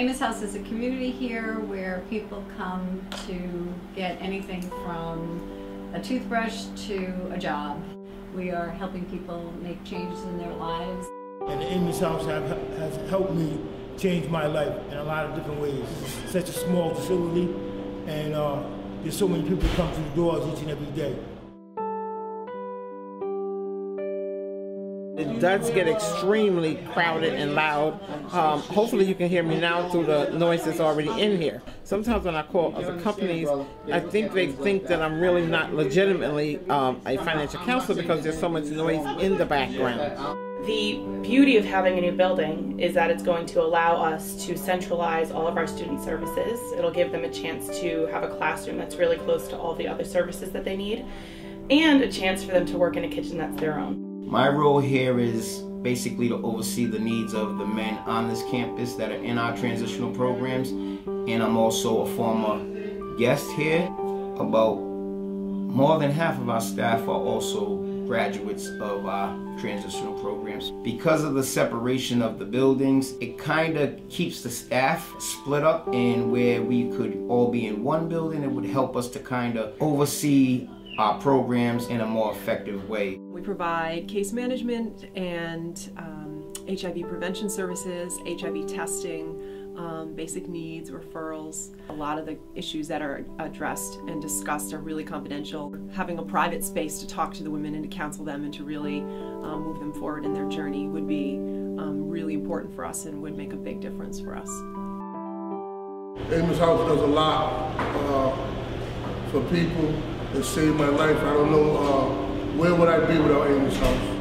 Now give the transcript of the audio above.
Amos House is a community here where people come to get anything from a toothbrush to a job. We are helping people make changes in their lives. And the Amos House have, has helped me change my life in a lot of different ways. Such a small facility, and uh, there's so many people come through the doors each and every day. It does get extremely crowded and loud. Um, hopefully you can hear me now through the noise that's already in here. Sometimes when I call other companies, I think they think that I'm really not legitimately um, a financial counselor because there's so much noise in the background. The beauty of having a new building is that it's going to allow us to centralize all of our student services. It'll give them a chance to have a classroom that's really close to all the other services that they need and a chance for them to work in a kitchen that's their own. My role here is basically to oversee the needs of the men on this campus that are in our transitional programs and I'm also a former guest here. About more than half of our staff are also graduates of our transitional programs. Because of the separation of the buildings, it kind of keeps the staff split up and where we could all be in one building, it would help us to kind of oversee our programs in a more effective way. We provide case management and um, HIV prevention services, HIV testing, um, basic needs, referrals. A lot of the issues that are addressed and discussed are really confidential. Having a private space to talk to the women and to counsel them and to really um, move them forward in their journey would be um, really important for us and would make a big difference for us. Amos House does a lot uh, for people that saved my life. I don't know uh, where would I be without Amos House.